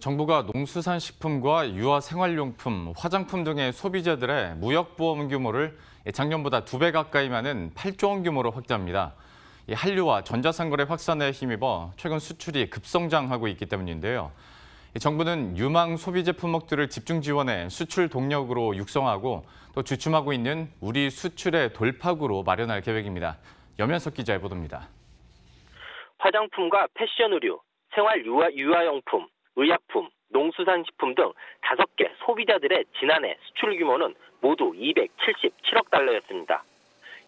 정부가 농수산식품과 유아생활용품, 화장품 등의 소비자들의 무역보험 규모를 작년보다 두 배 가까이 많은 8조 원 규모로 확대합니다. 이 한류와 전자상거래 확산에 힘입어 최근 수출이 급성장하고 있기 때문인데요. 이 정부는 유망 소비재 품목들을 집중 지원해 수출 동력으로 육성하고 또 주춤하고 있는 우리 수출의 돌파구로 마련할 계획입니다. 염현석 기자의 보도입니다. 화장품과 패션 의류, 생활 유아, 유아용품, 의약품, 농수산식품 등 다섯 개 소비자들의 지난해 수출 규모는 모두 277억 달러였습니다.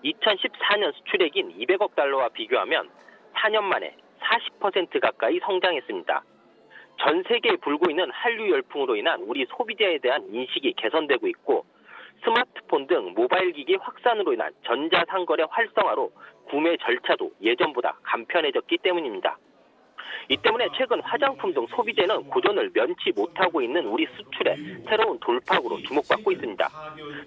2014년 수출액인 200억 달러와 비교하면 4년 만에 40% 가까이 성장했습니다. 전 세계에 불고 있는 한류 열풍으로 인한 우리 소비자에 대한 인식이 개선되고 있고 스마트폰 등 모바일 기기 확산으로 인한 전자상거래 활성화로 구매 절차도 예전보다 간편해졌기 때문입니다. 이 때문에 최근 화장품 등 소비재는 고전을 면치 못하고 있는 우리 수출의 새로운 돌파구로 주목받고 있습니다.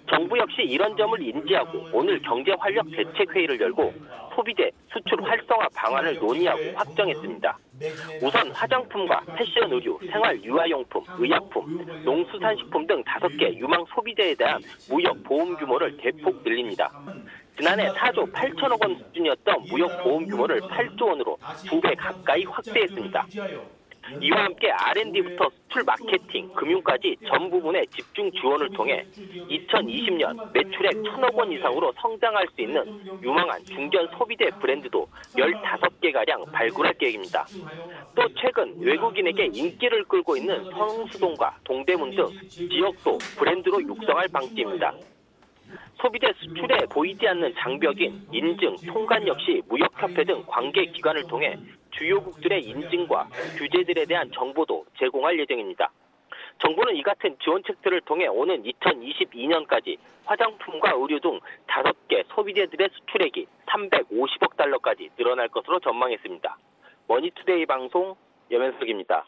정부 역시 이런 점을 인지하고 오늘 경제 활력 대책 회의를 열고 소비재 수출 활성화 방안을 논의하고 확정했습니다. 우선 화장품과 패션 의류, 생활 유아용품, 의약품, 농수산식품 등 다섯 개 유망 소비재에 대한 무역 보험 규모를 대폭 늘립니다. 지난해 4조 8천억 원 수준이었던 무역 보험 규모를 8조 원으로 두 배 가까이 확대했습니다. 이와 함께 R&D부터 수출 마케팅, 금융까지 전 부분에 집중 지원을 통해 2020년 매출액 1천억 원 이상으로 성장할 수 있는 유망한 중견 소비재 브랜드도 15개가량 발굴할 계획입니다. 또 최근 외국인에게 인기를 끌고 있는 성수동과 동대문 등 지역도 브랜드로 육성할 방침입니다. 소비재 수출에 보이지 않는 장벽인 인증, 통관 역시 무역협회 등 관계 기관을 통해 주요국들의 인증과 규제들에 대한 정보도 제공할 예정입니다. 정부는 이 같은 지원책들을 통해 오는 2022년까지 화장품과 의류 등 다섯 개 소비재들의 수출액이 350억 달러까지 늘어날 것으로 전망했습니다. 머니투데이 방송 염현석입니다.